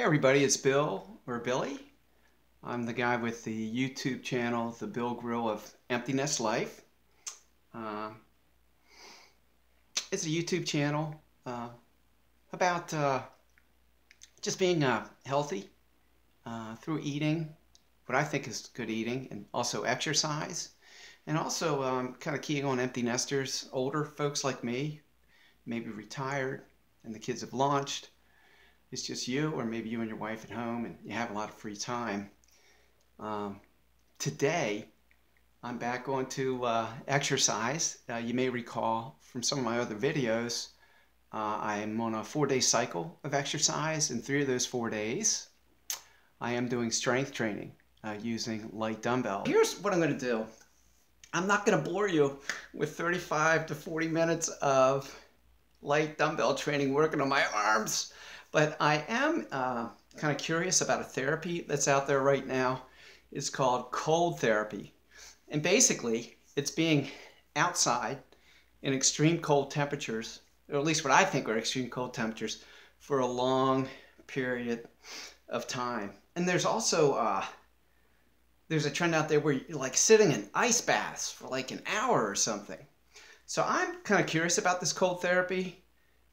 Hey everybody, it's Bill or Billy. I'm the guy with the YouTube channel, The Bill Grill of Empty Nest Life. Uh, it's a YouTube channel uh, about uh, just being uh, healthy uh, through eating, what I think is good eating, and also exercise. And also um, kind of keying on empty nesters, older folks like me, maybe retired, and the kids have launched it's just you or maybe you and your wife at home and you have a lot of free time. Um, today, I'm back on to uh, exercise. Uh, you may recall from some of my other videos, uh, I'm on a four-day cycle of exercise, and three of those four days, I am doing strength training uh, using light dumbbell. Here's what I'm going to do. I'm not going to bore you with 35 to 40 minutes of light dumbbell training working on my arms. But I am uh, kind of curious about a therapy that's out there right now. It's called cold therapy. And basically, it's being outside in extreme cold temperatures, or at least what I think are extreme cold temperatures, for a long period of time. And there's also uh, there's a trend out there where you're like sitting in ice baths for like an hour or something. So I'm kind of curious about this cold therapy.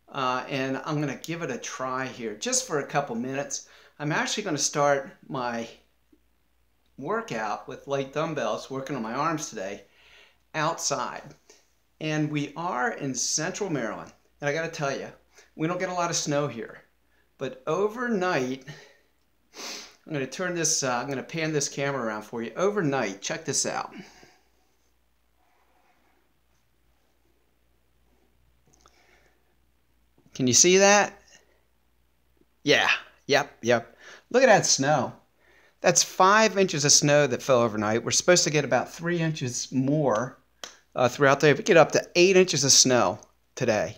Uh, and I'm going to give it a try here just for a couple minutes. I'm actually going to start my workout with light dumbbells, working on my arms today, outside. And we are in central Maryland. And I got to tell you, we don't get a lot of snow here. But overnight, I'm going to turn this, uh, I'm going to pan this camera around for you. Overnight, check this out. Can you see that? Yeah, yep, yep. Look at that snow. That's five inches of snow that fell overnight. We're supposed to get about three inches more uh, throughout the day. We get up to eight inches of snow today,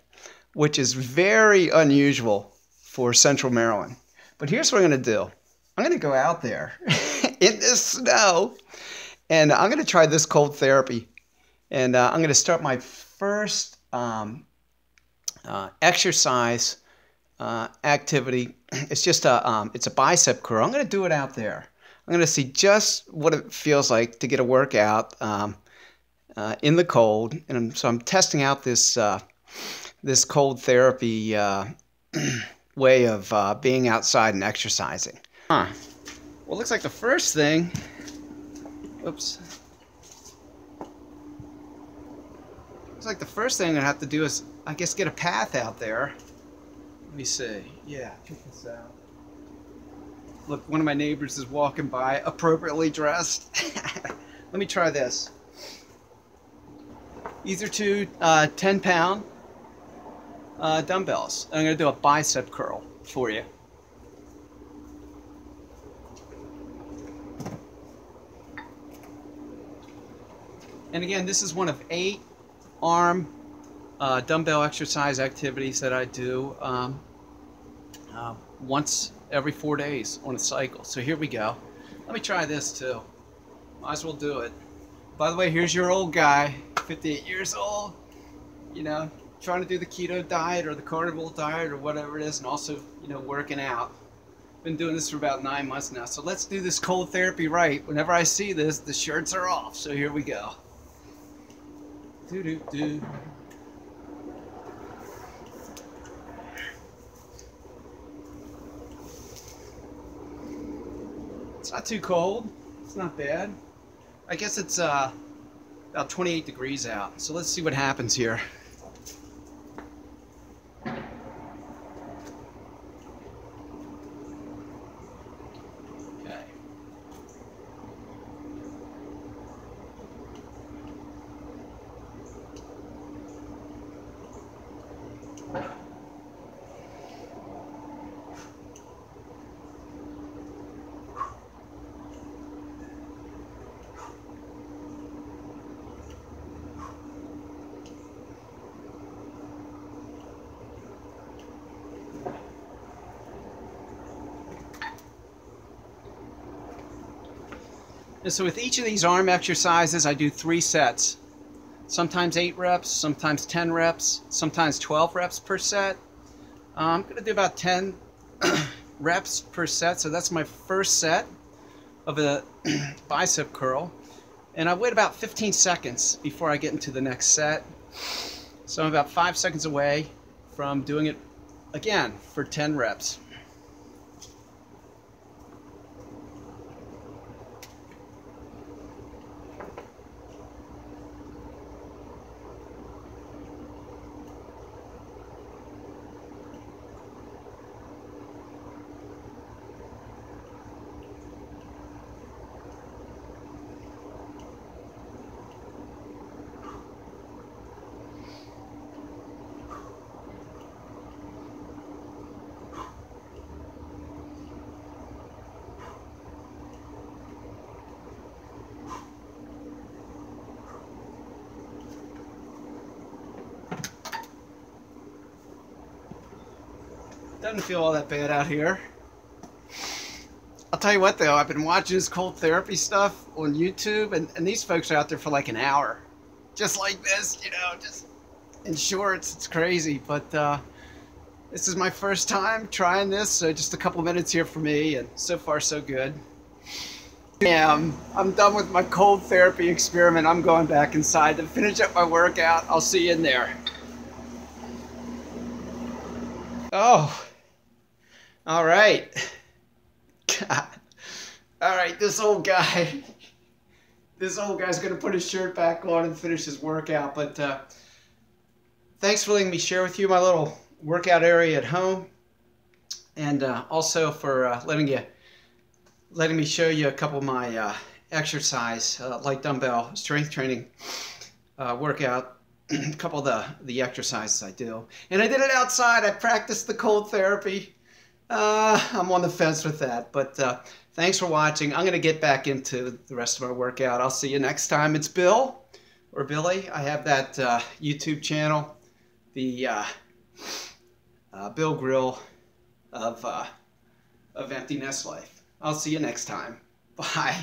which is very unusual for central Maryland. But here's what I'm going to do. I'm going to go out there in this snow and I'm going to try this cold therapy. And uh, I'm going to start my first um, uh, exercise uh, activity. It's just a um, it's a bicep curl. I'm going to do it out there. I'm going to see just what it feels like to get a workout um, uh, in the cold, and I'm, so I'm testing out this uh, this cold therapy uh, way of uh, being outside and exercising. Huh. Well, looks like the first thing. Oops. Looks like the first thing I'm gonna have to do is I guess get a path out there. Let me see. Yeah, check this out. Look, one of my neighbors is walking by, appropriately dressed. Let me try this. These are two uh, 10 pound uh, dumbbells. I'm to do a bicep curl for you. And again, this is one of eight arm uh, dumbbell exercise activities that I do um, uh, once every four days on a cycle. So here we go. Let me try this too. Might as well do it. By the way, here's your old guy, 58 years old, you know, trying to do the keto diet or the carnivore diet or whatever it is, and also, you know, working out. Been doing this for about nine months now. So let's do this cold therapy right. Whenever I see this, the shirts are off. So here we go. Do do do. It's not too cold. It's not bad. I guess it's uh, about 28 degrees out. So let's see what happens here. And so with each of these arm exercises, I do three sets. Sometimes eight reps, sometimes 10 reps, sometimes 12 reps per set. Uh, I'm gonna do about 10, reps per set. So that's my first set of a bicep curl. And I wait about 15 seconds before I get into the next set. So I'm about five seconds away from doing it again for 10 reps. Doesn't feel all that bad out here. I'll tell you what though, I've been watching this cold therapy stuff on YouTube and, and these folks are out there for like an hour. Just like this, you know, just in shorts. It's crazy. But uh, this is my first time trying this, so just a couple minutes here for me and so far so good. Yeah, I'm, I'm done with my cold therapy experiment. I'm going back inside to finish up my workout. I'll see you in there. Oh. All right. God. All right, this old guy. This old guy's going to put his shirt back on and finish his workout. But uh, thanks for letting me share with you my little workout area at home. And uh, also for uh, letting you letting me show you a couple of my uh, exercise, uh, like dumbbell strength training uh, workout a couple of the, the exercises I do. And I did it outside. I practiced the cold therapy. Uh, I'm on the fence with that, but uh, thanks for watching. I'm going to get back into the rest of my workout. I'll see you next time. It's Bill or Billy. I have that uh, YouTube channel, the uh, uh, Bill Grill of, uh, of Empty Nest Life. I'll see you next time. Bye.